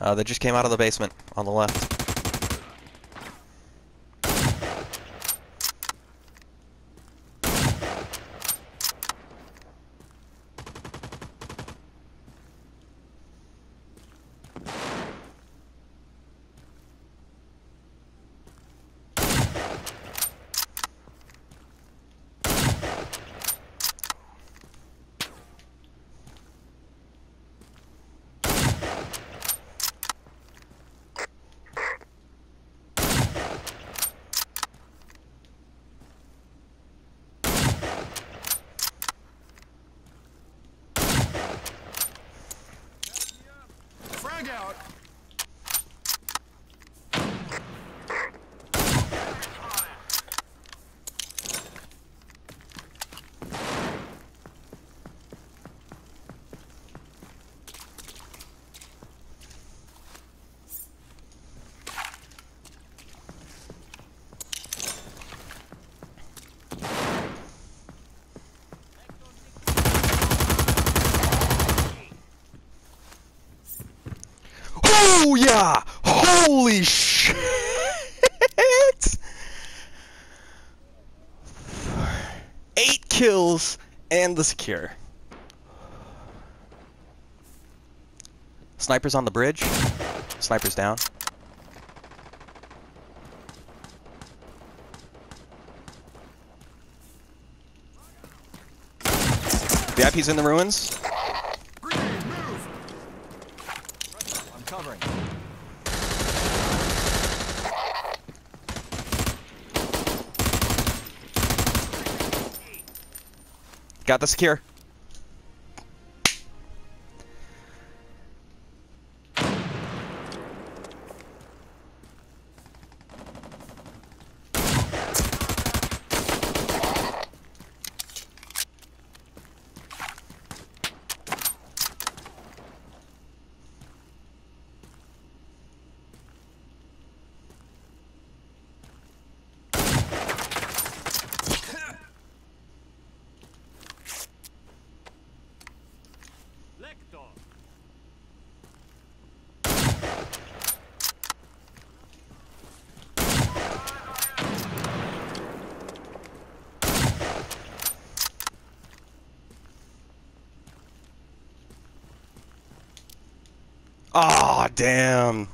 Uh, they just came out of the basement on the left. Out. Oh yeah! Holy shit! Eight kills and the secure. Snipers on the bridge. Snipers down. VIP's in the ruins. Covering. Got the secure. Ah, damn.